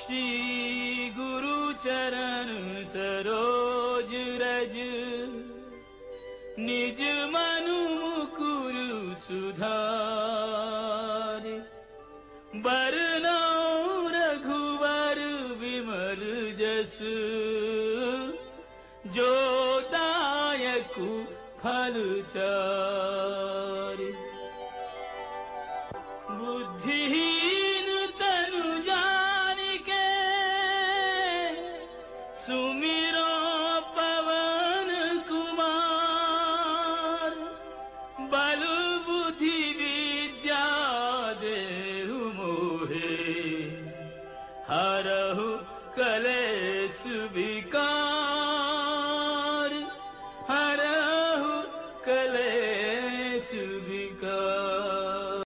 श्री गुरुचरण सरोज रज। निज मनु कुरु सुधारघुवर फल चार। बुद्धि हरहु कलेश विकार। हरहु कले